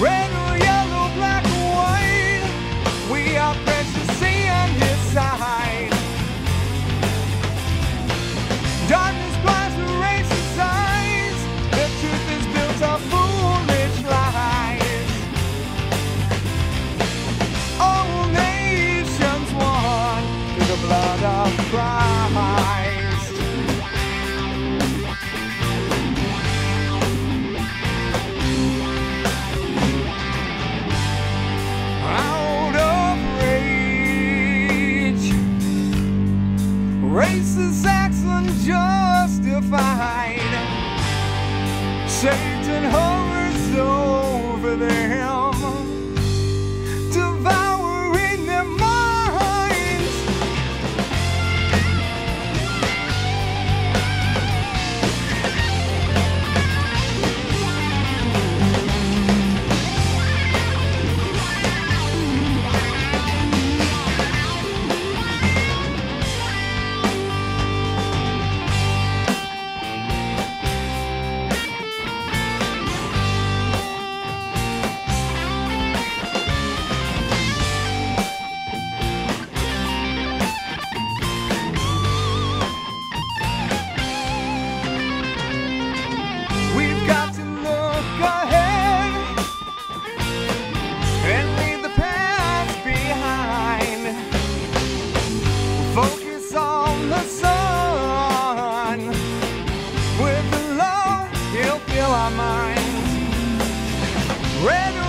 Red or yellow, black or white, we are precious his side. Darkness blinds the racist eyes. The truth is built on foolish lies. All nations through the blood of Christ. Racist acts unjustified. Satan hovers over them, our minds. Red